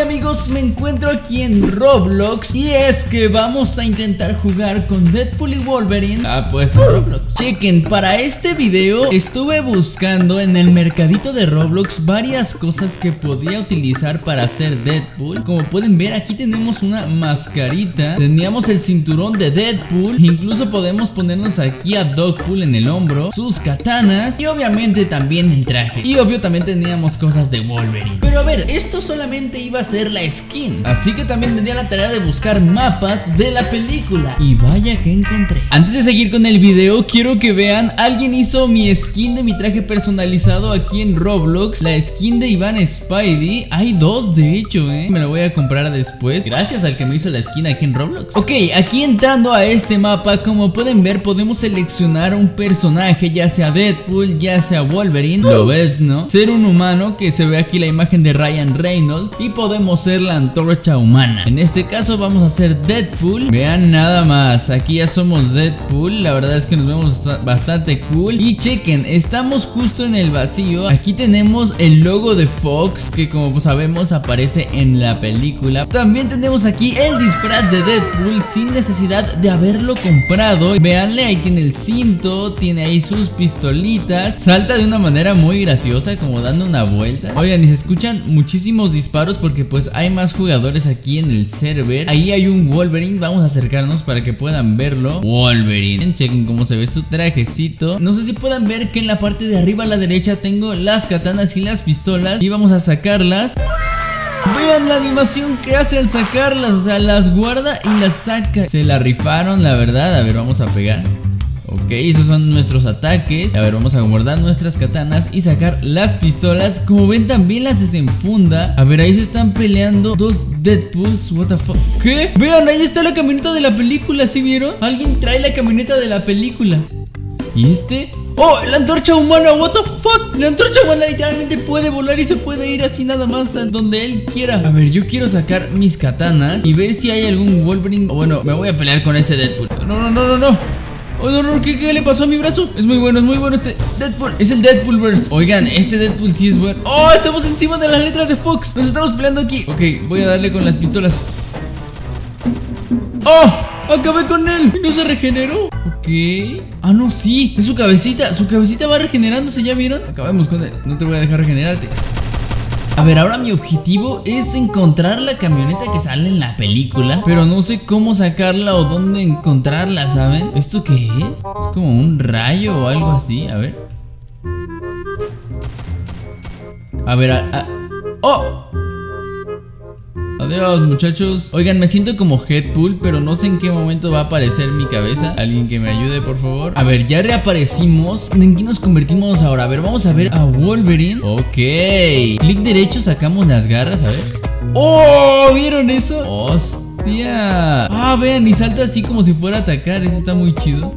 Hoy amigos me encuentro aquí en Roblox Y es que vamos a intentar jugar con Deadpool y Wolverine. Ah pues en Roblox. Chequen, para este video estuve buscando en el mercadito de Roblox Varias cosas que podía utilizar para hacer Deadpool. Como pueden ver aquí tenemos una mascarita. Teníamos el cinturón de Deadpool. Incluso podemos ponernos aquí a Dogpool en el hombro Sus katanas Y obviamente también el traje. Y obvio también teníamos cosas de Wolverine. Pero a ver, esto solamente iba a ser la skin. Así que también tenía la tarea de buscar mapas de la película. Y vaya que encontré. Antes de seguir con el video quiero que vean Alguien hizo mi skin de mi traje personalizado aquí en Roblox La skin de Iván Spidey. Hay dos de hecho eh. Me la voy a comprar después Gracias al que me hizo la skin aquí en Roblox. Ok, aquí entrando a este mapa Como pueden ver podemos seleccionar un personaje Ya sea Deadpool, ya sea Wolverine. Lo ves, ¿no? Ser un humano que se ve aquí la imagen de Ryan Reynolds. Y podemos ser la antorcha humana. En este caso vamos a ser Deadpool. Vean nada más, aquí ya somos Deadpool. La verdad es que nos vemos bastante cool. Y chequen, estamos justo en el vacío. Aquí tenemos el logo de Fox Que como sabemos aparece en la película. También tenemos aquí el disfraz de Deadpool Sin necesidad de haberlo comprado. Veanle, ahí tiene el cinto Tiene ahí sus pistolitas. Salta de una manera muy graciosa Como dando una vuelta. Oigan, y se escuchan muchísimos disparos Porque pues hay más jugadores aquí en el server. Ahí hay un Wolverine Vamos a acercarnos para que puedan verlo. Wolverine. Chequen cómo se ve su trajecito. No sé si puedan ver que en la parte de arriba a la derecha Tengo las katanas y las pistolas. Y vamos a sacarlas. Vean la animación que hace al sacarlas. O sea, las guarda y las saca. Se la rifaron, la verdad. A ver, vamos a pegar Ok, esos son nuestros ataques A ver, vamos a guardar nuestras katanas Y sacar las pistolas Como ven también las desenfunda A ver, ahí se están peleando dos Deadpools What the fuck ¿Qué? Vean, ahí está la camioneta de la película ¿Sí vieron? Alguien trae la camioneta de la película ¿Y este? ¡Oh! ¡La antorcha humana! ¿What the fuck? La antorcha humana literalmente puede volar y se puede ir así nada más a donde él quiera A ver, yo quiero sacar mis katanas Y ver si hay algún Wolverine Bueno, me voy a pelear con este Deadpool No, no, no, no, no Oh, no, no, ¿qué, ¿qué, le pasó a mi brazo? Es muy bueno, es muy bueno este Deadpool Es el Deadpoolverse Oigan, este Deadpool sí es bueno ¡Oh! Estamos encima de las letras de Fox Nos estamos peleando aquí Ok, voy a darle con las pistolas ¡Oh! Acabé con él ¿No se regeneró? Ok Ah, no, sí Es su cabecita Su cabecita va regenerándose ¿Ya vieron? Acabemos con él No te voy a dejar regenerarte a ver, ahora mi objetivo es encontrar la camioneta que sale en la película Pero no sé cómo sacarla o dónde encontrarla, ¿saben? ¿Esto qué es? Es como un rayo o algo así, a ver A ver, a. ¡Oh! Adiós muchachos. Oigan, me siento como Headpool Pero no sé en qué momento va a aparecer mi cabeza. Alguien que me ayude por favor. A ver, ya reaparecimos. ¿En qué nos convertimos ahora? A ver, vamos a ver a Wolverine. Ok. Clic derecho, sacamos las garras, a ver. ¡Oh! ¿Vieron eso? ¡Hostia! Ah, vean, y salta así como si fuera a atacar. Eso está muy chido.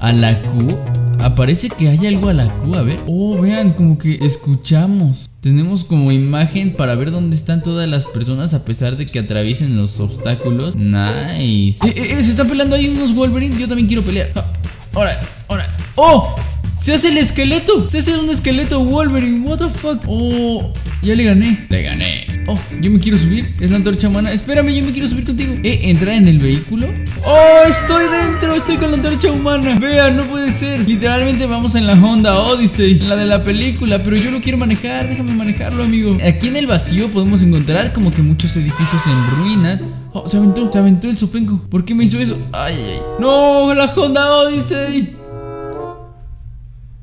A la Q Aparece que hay algo a la Q, a ver. Oh, vean, como que escuchamos. Tenemos como imagen para ver dónde están todas las personas A pesar de que atraviesen los obstáculos. Nice. Eh, eh, Se están peleando ahí unos Wolverine. Yo también quiero pelear. Ah, Ahora, ahora. ¡Oh! Se hace el esqueleto. Se hace un esqueleto Wolverine. What the fuck Oh, ya le gané. Le gané. Oh, yo me quiero subir. Es la antorcha humana. Espérame, yo me quiero subir contigo. Eh, ¿entrar en el vehículo? Oh, estoy dentro. Estoy con la antorcha humana. Vean, no puede ser. Literalmente vamos en la Honda Odyssey La de la película Pero yo lo quiero manejar. Déjame manejarlo, amigo. Aquí en el vacío podemos encontrar como que muchos edificios en ruinas. Oh, se aventó, se aventó el sopenco ¿Por qué me hizo eso? Ay, ay. No, la Honda Odyssey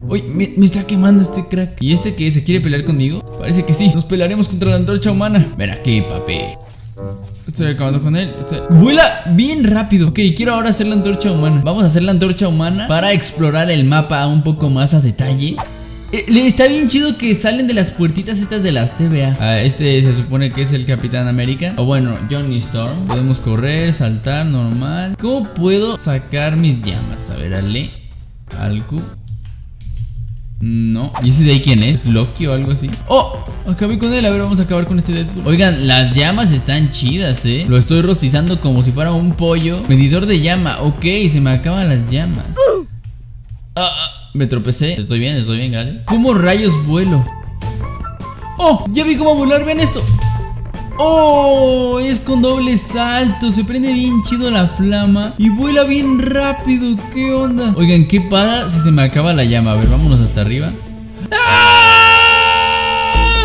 Uy, me, está quemando este crack ¿Y este que se quiere pelear conmigo? Parece que sí. Nos pelearemos contra la antorcha humana. Ven aquí, papi. Estoy acabando con él. Vuela bien rápido. Ok, quiero ahora hacer la antorcha humana. Vamos a hacer la antorcha humana Para explorar el mapa un poco más a detalle. Eh, Está bien chido que salen de las puertitas estas de las TVA ah, Este se supone que es el Capitán América. O bueno, Johnny Storm. Podemos correr, saltar, normal. ¿Cómo puedo sacar mis llamas? A ver, ale. Al Q no. ¿Y ese de ahí quién es? ¿Loki o algo así? ¡Oh! Acabé con él. A ver, vamos a acabar con este Deadpool. Oigan, las llamas están chidas, ¿eh? Lo estoy rostizando como si fuera un pollo. Medidor de llama. Ok, se me acaban las llamas. Ah, ah, me tropecé. Estoy bien, estoy bien, gracias. ¿Cómo rayos vuelo? ¡Oh! Ya vi cómo volar. Ven esto. ¡Oh! Es con doble salto. Se prende bien chido la flama. Y vuela bien rápido. ¿Qué onda? Oigan, ¿qué pasa si se me acaba la llama? A ver, vámonos hasta arriba. ¡Ah!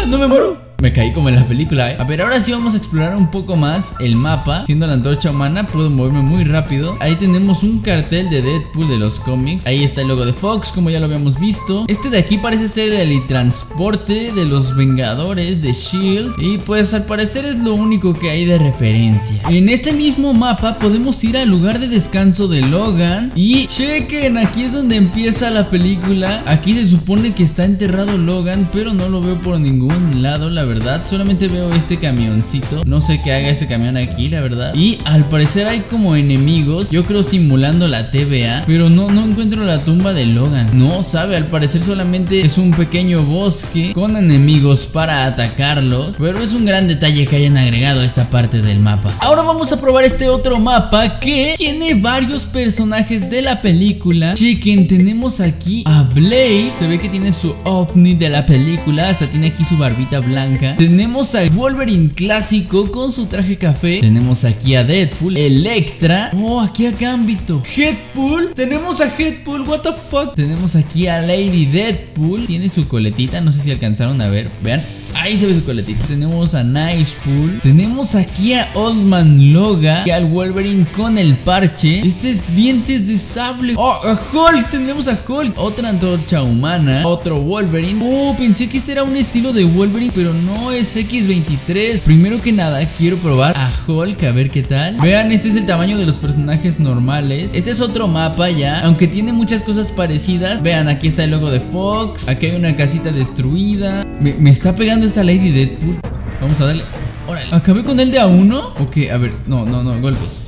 No me muero. Me caí como en la película, ¿eh? A ver, ahora sí vamos a explorar un poco más el mapa Siendo la antorcha humana, puedo moverme muy rápido. Ahí tenemos un cartel de Deadpool de los cómics. Ahí está el logo de Fox, como ya lo habíamos visto. Este de aquí parece ser el transporte de los Vengadores de S.H.I.E.L.D. Y pues al parecer es lo único que hay de referencia. En este mismo mapa podemos ir al lugar de descanso de Logan. Y chequen, aquí es donde empieza la película. Aquí se supone que está enterrado Logan, pero no lo veo por ningún lado, la verdad verdad Solamente veo este camioncito. No sé qué haga este camión aquí, la verdad. Y al parecer hay como enemigos Yo creo simulando la TVA Pero no, no encuentro la tumba de Logan. No sabe, al parecer solamente es un pequeño bosque Con enemigos para atacarlos Pero es un gran detalle que hayan agregado esta parte del mapa. Ahora vamos a probar este otro mapa Que tiene varios personajes de la película. Chequen, tenemos aquí a Blade. Se ve que tiene su ovni de la película Hasta tiene aquí su barbita blanca tenemos a Wolverine clásico con su traje café. Tenemos aquí a Deadpool, Electra. Oh, aquí a Gambito. Headpool. Tenemos a Headpool, what the fuck. Tenemos aquí a Lady Deadpool. Tiene su coletita, no sé si alcanzaron a ver. Vean, Ahí se ve su coletita. Tenemos a Nicepool. Tenemos aquí a Oldman Loga. Y al Wolverine con el parche. Este es dientes de sable. Oh, a Hulk. Tenemos a Hulk. Otra antorcha humana. Otro Wolverine. Oh, pensé que este era un estilo de Wolverine. Pero no es X23. Primero que nada, quiero probar a Hulk. A ver qué tal. Vean, este es el tamaño de los personajes normales. Este es otro mapa ya. Aunque tiene muchas cosas parecidas. Vean, aquí está el logo de Fox. Aquí hay una casita destruida. Me está pegando esta Lady Deadpool? Vamos a darle. Órale. ¿Acabé con él de a uno? Ok, a ver. No, no, no, golpes.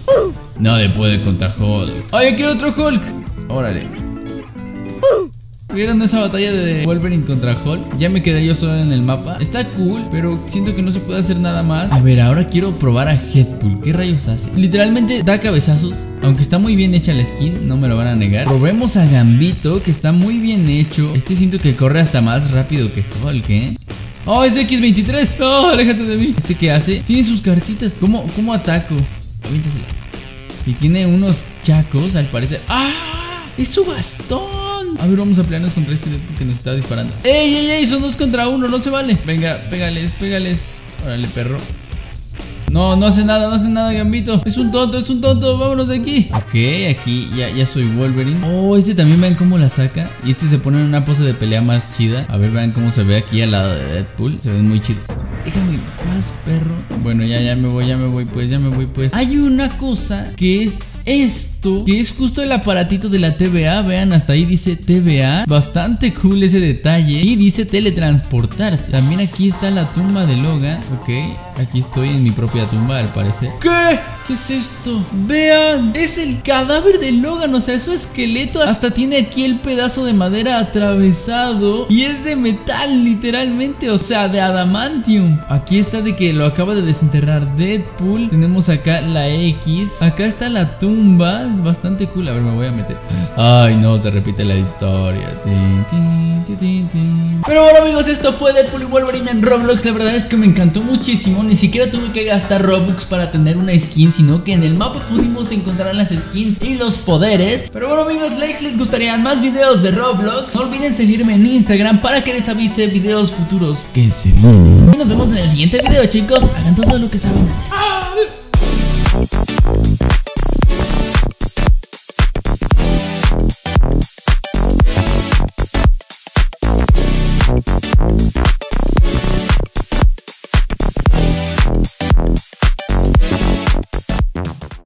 Nadie puede contra Hulk. ¡Ay, aquí hay otro Hulk! Órale. ¿Vieron esa batalla de Wolverine contra Hulk? Ya me quedé yo solo en el mapa. Está cool, pero siento que no se puede hacer nada más. A ver, ahora quiero probar a Headpool. ¿Qué rayos hace? Literalmente da cabezazos. Aunque está muy bien hecha la skin, no me lo van a negar. Probemos a Gambito, que está muy bien hecho. Este siento que corre hasta más rápido que Hulk, ¿eh? ¡Oh, es X23! ¡No, aléjate de mí! ¿Este qué hace? Tiene sus cartitas. ¿Cómo, cómo ataco? Aviéntaselas. Y tiene unos chacos, al parecer. ¡Ah! ¡Es su bastón! A ver, vamos a pelearnos contra este que nos está disparando. ¡Ey, ey, ey! Son dos contra uno, no se vale. Venga, pégales, pégales. Órale, perro. No, no hace nada, no hace nada, Gambito. Es un tonto, es un tonto. Vámonos de aquí. Ok, aquí ya, ya soy Wolverine. Oh, este también vean cómo la saca. Y este se pone en una pose de pelea más chida. A ver, vean cómo se ve aquí al lado de Deadpool. Se ven muy chidos. Déjame paz, perro. Bueno, ya, ya me voy, ya me voy, pues, ya me voy, pues. Hay una cosa que es esto, que es justo el aparatito de la TVA. Vean, hasta ahí dice TVA. Bastante cool ese detalle. Y dice teletransportarse. También aquí está la tumba de Logan. Ok, aquí estoy en mi propia tumba, al parecer. ¿Qué? ¿Qué es esto? Vean, es el cadáver de Logan, o sea, su esqueleto hasta tiene aquí el pedazo de madera atravesado y es de metal literalmente, o sea, de adamantium. Aquí está de que lo acaba de desenterrar Deadpool. Tenemos acá la X, acá está la tumba, es bastante cool. A ver, me voy a meter. Ay, no, se repite la historia. Pero bueno, amigos, esto fue Deadpool y Wolverine en Roblox. La verdad es que me encantó muchísimo. Ni siquiera tuve que gastar Robux para tener una skin sino que en el mapa pudimos encontrar las skins y los poderes. Pero bueno amigos, likes, les gustarían más videos de Roblox. No olviden seguirme en Instagram para que les avise videos futuros que se vienen. Y nos vemos en el siguiente video chicos. Hagan todo lo que saben hacer.